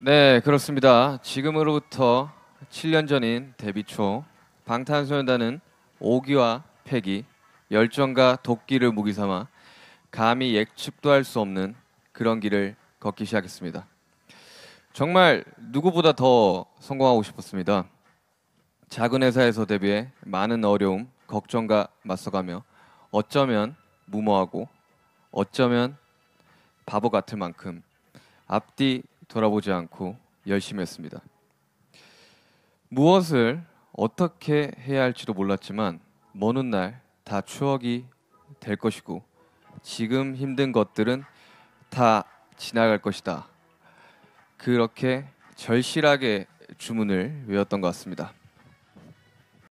네, 그렇습니다. 지금으로부터 7년 전인 데뷔 초 방탄소년단은 오기와 패기, 열정과 도끼를 무기 삼아 감히 예측도 할 수 없는 그런 길을 걷기 시작했습니다. 정말 누구보다 더 성공하고 싶었습니다. 작은 회사에서 데뷔해 많은 어려움, 걱정과 맞서가며 어쩌면 무모하고 어쩌면 바보 같을 만큼 앞뒤 돌아보지 않고 열심히 했습니다. 무엇을 어떻게 해야 할지도 몰랐지만 먼 훗날 다 추억이 될 것이고 지금 힘든 것들은 다 지나갈 것이다. 그렇게 절실하게 주문을 외웠던 것 같습니다.